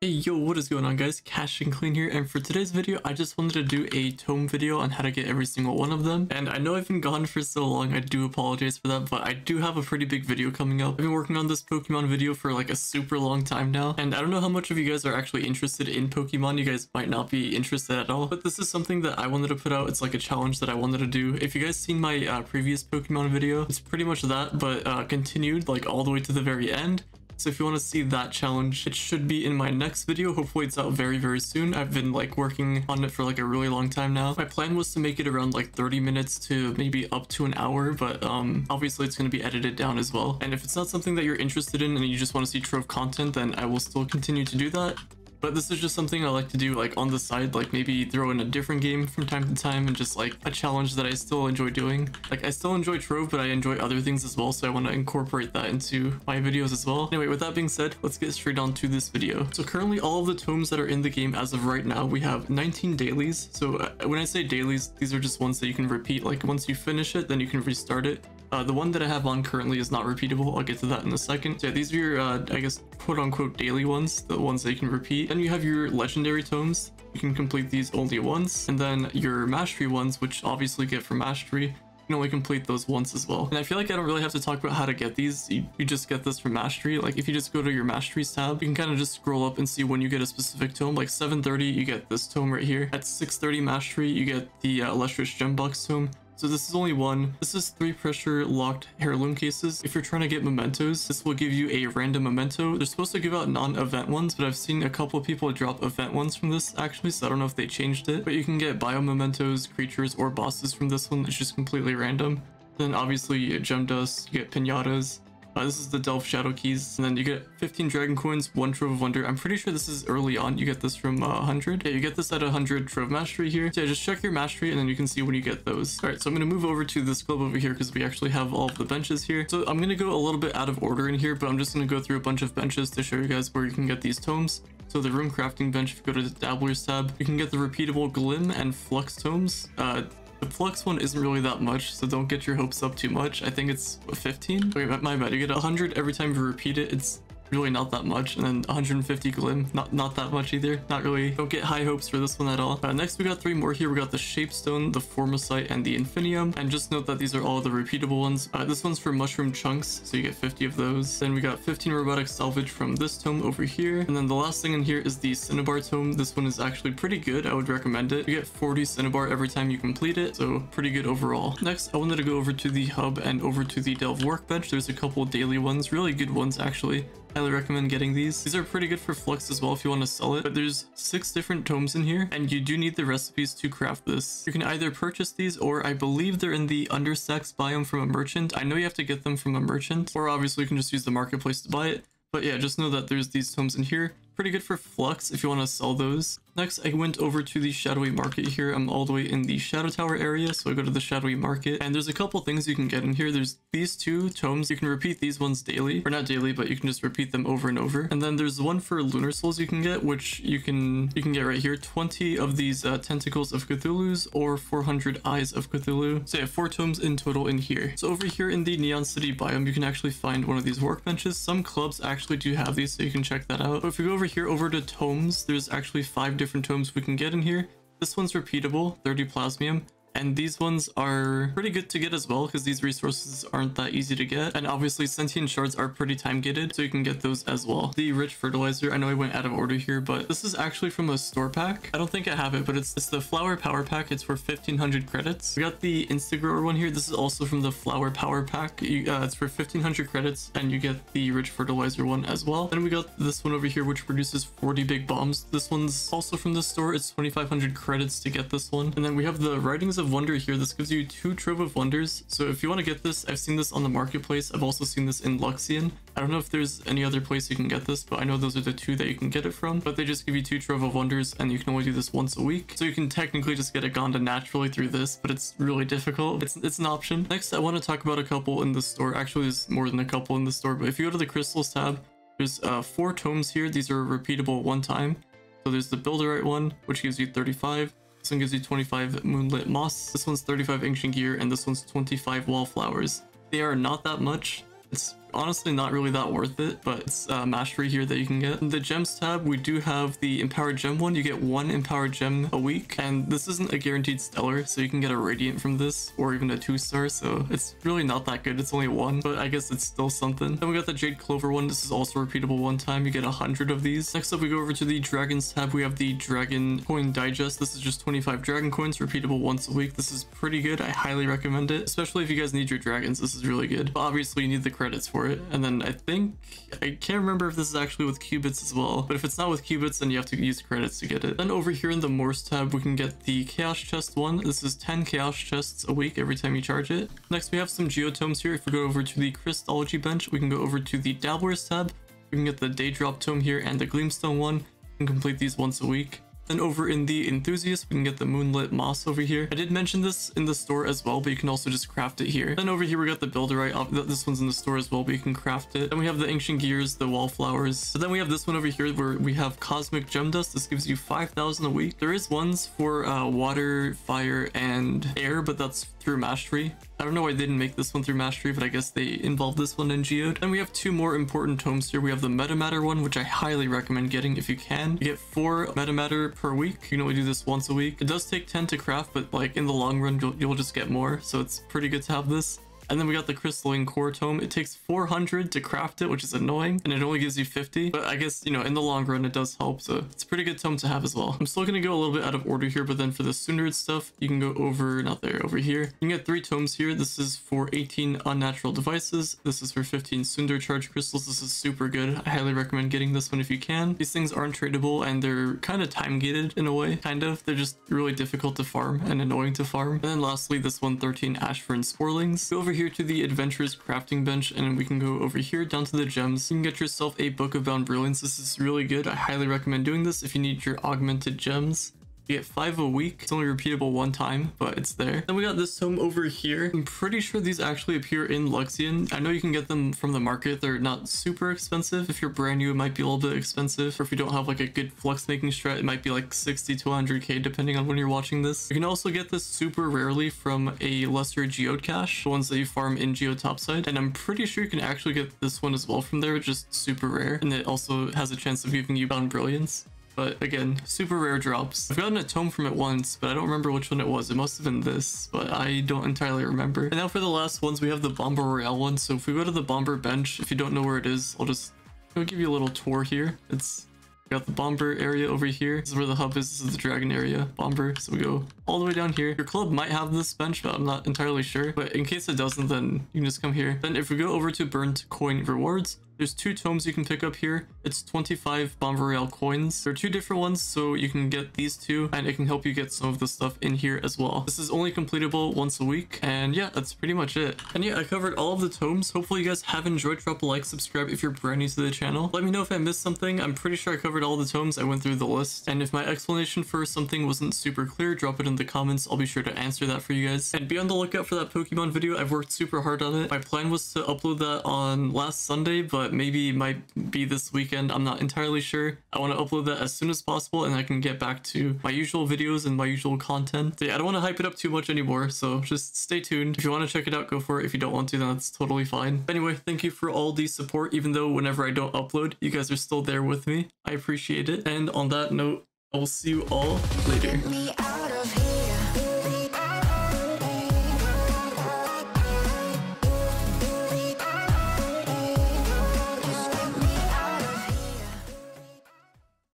Hey yo, what is going on guys? CashinClean here, and for today's video, I just wanted to do a tome video on how to get every single one of them. And I know I've been gone for so long, I do apologize for that, but I do have a pretty big video coming up. I've been working on this Pokemon video for like a super long time now, and I don't know how much of you guys are actually interested in Pokemon. You guys might not be interested at all, but this is something that I wanted to put out. It's like a challenge that I wanted to do. If you guys seen my uh, previous Pokemon video, it's pretty much that, but uh, continued like all the way to the very end. So if you want to see that challenge, it should be in my next video. Hopefully it's out very, very soon. I've been like working on it for like a really long time now. My plan was to make it around like 30 minutes to maybe up to an hour, but um, obviously it's going to be edited down as well. And if it's not something that you're interested in and you just want to see Trove content, then I will still continue to do that. But this is just something I like to do like on the side, like maybe throw in a different game from time to time and just like a challenge that I still enjoy doing. Like I still enjoy Trove, but I enjoy other things as well. So I want to incorporate that into my videos as well. Anyway, with that being said, let's get straight on to this video. So currently all of the tomes that are in the game as of right now, we have 19 dailies. So uh, when I say dailies, these are just ones that you can repeat. Like once you finish it, then you can restart it. Uh, the one that I have on currently is not repeatable. I'll get to that in a second. So yeah, these are your, uh, I guess, quote unquote daily ones, the ones that you can repeat. Then you have your legendary tomes. You can complete these only once. And then your mastery ones, which obviously get from mastery, you can only complete those once as well. And I feel like I don't really have to talk about how to get these. You, you just get this from mastery. Like if you just go to your masteries tab, you can kind of just scroll up and see when you get a specific tome. Like 730, you get this tome right here. At 630 mastery, you get the uh, Lustrous Gem Box tome. So this is only one. This is three pressure locked heirloom cases. If you're trying to get mementos, this will give you a random memento. They're supposed to give out non-event ones, but I've seen a couple people drop event ones from this actually, so I don't know if they changed it. But you can get biome mementos, creatures, or bosses from this one. It's just completely random. Then obviously you get gem dust, you get pinatas, uh, this is the Delve Shadow Keys, and then you get 15 Dragon Coins, 1 Trove of Wonder. I'm pretty sure this is early on. You get this from uh, 100. Yeah, you get this at 100 Trove Mastery here. So yeah, just check your Mastery, and then you can see when you get those. Alright, so I'm going to move over to this club over here because we actually have all of the benches here. So I'm going to go a little bit out of order in here, but I'm just going to go through a bunch of benches to show you guys where you can get these tomes. So the room crafting bench, if you go to the Dabbler's tab, you can get the repeatable Glim and Flux tomes. Uh, the Flux one isn't really that much, so don't get your hopes up too much. I think it's 15? Wait, my bad. You get 100 every time you repeat it. It's really not that much. And then 150 Glim, not not that much either. Not really. Don't get high hopes for this one at all. Uh, next, we got three more here. We got the Shapestone, the Formosite, and the Infinium. And just note that these are all the repeatable ones. Uh, this one's for Mushroom Chunks, so you get 50 of those. Then we got 15 Robotic Salvage from this tome over here. And then the last thing in here is the Cinnabar tome. This one is actually pretty good. I would recommend it. You get 40 Cinnabar every time you complete it, so pretty good overall. Next, I wanted to go over to the hub and over to the Delve Workbench. There's a couple daily ones, really good ones actually. Highly recommend getting these. These are pretty good for Flux as well if you want to sell it. But there's six different tomes in here and you do need the recipes to craft this. You can either purchase these or I believe they're in the undersex biome from a merchant. I know you have to get them from a merchant or obviously you can just use the marketplace to buy it. But yeah, just know that there's these tomes in here. Pretty good for Flux if you want to sell those. Next, I went over to the Shadowy Market here. I'm all the way in the Shadow Tower area, so I go to the Shadowy Market. And there's a couple things you can get in here. There's these two tomes. You can repeat these ones daily. Or not daily, but you can just repeat them over and over. And then there's one for Lunar Souls you can get, which you can you can get right here. 20 of these uh, Tentacles of Cthulhu's or 400 Eyes of Cthulhu. So yeah, four tomes in total in here. So over here in the Neon City biome, you can actually find one of these workbenches. Some clubs actually do have these, so you can check that out. But if we go over here over to tomes, there's actually five different different tomes we can get in here. This one's repeatable, 30 plasmium. And these ones are pretty good to get as well because these resources aren't that easy to get. And obviously sentient shards are pretty time gated, so you can get those as well. The rich fertilizer, I know I went out of order here, but this is actually from a store pack. I don't think I have it, but it's, it's the flower power pack. It's for 1500 credits. We got the Instagrower one here. This is also from the flower power pack. You, uh, it's for 1500 credits and you get the rich fertilizer one as well. Then we got this one over here, which produces 40 big bombs. This one's also from the store. It's 2500 credits to get this one. And then we have the writings of Wonder here. This gives you two Trove of Wonders. So if you want to get this, I've seen this on the marketplace. I've also seen this in Luxion. I don't know if there's any other place you can get this, but I know those are the two that you can get it from. But they just give you two Trove of Wonders, and you can only do this once a week. So you can technically just get a Gonda naturally through this, but it's really difficult. It's, it's an option. Next, I want to talk about a couple in the store. Actually, there's more than a couple in the store, but if you go to the Crystals tab, there's uh, four tomes here. These are repeatable one time. So there's the Builderite one, which gives you 35. This one gives you 25 Moonlit Moss, this one's 35 Ancient Gear, and this one's 25 Wallflowers. They are not that much. It's honestly not really that worth it, but it's uh, mastery here that you can get. In the gems tab, we do have the empowered gem one. You get one empowered gem a week, and this isn't a guaranteed stellar, so you can get a radiant from this or even a two star. So it's really not that good. It's only one, but I guess it's still something. Then we got the jade clover one. This is also repeatable one time. You get a hundred of these. Next up, we go over to the dragons tab. We have the dragon coin digest. This is just 25 dragon coins, repeatable once a week. This is pretty good. I highly recommend it, especially if you guys need your dragons. This is really good. But obviously, you need the credits for it. And then I think I can't remember if this is actually with cubits as well. But if it's not with cubits, then you have to use credits to get it. Then over here in the Morse tab, we can get the chaos chest one. This is 10 chaos chests a week every time you charge it. Next, we have some geotomes here. If we go over to the Crystology bench, we can go over to the Dabblers tab. We can get the Daydrop tome here and the Gleamstone one. and complete these once a week. Then over in the Enthusiast, we can get the Moonlit Moss over here. I did mention this in the store as well, but you can also just craft it here. Then over here, we got the Builderite. This one's in the store as well, but you can craft it. Then we have the Ancient Gears, the Wallflowers. So then we have this one over here where we have Cosmic Gem Dust. This gives you 5,000 a week. There is ones for uh, water, fire, and air, but that's through Mastery. I don't know why they didn't make this one through Mastery, but I guess they involved this one in Geode. Then we have two more important tomes here. We have the Metamatter one, which I highly recommend getting if you can. You get four Metamatter per week. You can only do this once a week. It does take 10 to craft, but like in the long run, you'll, you'll just get more. So it's pretty good to have this. And then we got the Crystalline Core Tome. It takes 400 to craft it, which is annoying, and it only gives you 50. But I guess, you know, in the long run, it does help, so it's a pretty good tome to have as well. I'm still gonna go a little bit out of order here, but then for the Sundered stuff, you can go over, not there, over here. You can get three tomes here. This is for 18 Unnatural Devices. This is for 15 Sunder Charge Crystals. This is super good. I highly recommend getting this one if you can. These things aren't tradable, and they're kind of time-gated in a way, kind of. They're just really difficult to farm and annoying to farm. And then lastly, this one, 13 Ashfern Sporelings. Go over here to the Adventurers crafting bench and we can go over here down to the gems. You can get yourself a Book of Bound Brilliance. This is really good. I highly recommend doing this if you need your augmented gems. You get five a week. It's only repeatable one time, but it's there. Then we got this tome over here. I'm pretty sure these actually appear in Luxion. I know you can get them from the market. They're not super expensive. If you're brand new, it might be a little bit expensive. Or if you don't have like a good flux making strat, it might be like 60 to 100k depending on when you're watching this. You can also get this super rarely from a lesser geode cache, the ones that you farm in Geode Topside. And I'm pretty sure you can actually get this one as well from there, just super rare. And it also has a chance of giving you Bound Brilliance but again, super rare drops. I've gotten a tome from it once, but I don't remember which one it was. It must have been this, but I don't entirely remember. And now for the last ones, we have the Bomber Royale one. So if we go to the Bomber bench, if you don't know where it is, I'll just I'll give you a little tour here. It's got the bomber area over here. This is where the hub is. This is the dragon area. Bomber. So we go all the way down here. Your club might have this bench, but I'm not entirely sure. But in case it doesn't, then you can just come here. Then if we go over to burnt coin rewards, there's two tomes you can pick up here. It's 25 Bomber Royale coins. There are two different ones, so you can get these two, and it can help you get some of the stuff in here as well. This is only completable once a week, and yeah, that's pretty much it. And yeah, I covered all of the tomes. Hopefully you guys have enjoyed. Drop a like, subscribe if you're brand new to the channel. Let me know if I missed something. I'm pretty sure I covered all the tomes. I went through the list, and if my explanation for something wasn't super clear, drop it in the comments. I'll be sure to answer that for you guys. And be on the lookout for that Pokemon video. I've worked super hard on it. My plan was to upload that on last Sunday, but but maybe it might be this weekend. I'm not entirely sure. I want to upload that as soon as possible and I can get back to my usual videos and my usual content. So yeah, I don't want to hype it up too much anymore, so just stay tuned. If you want to check it out, go for it. If you don't want to, then that's totally fine. Anyway, thank you for all the support, even though whenever I don't upload, you guys are still there with me. I appreciate it. And on that note, I will see you all later.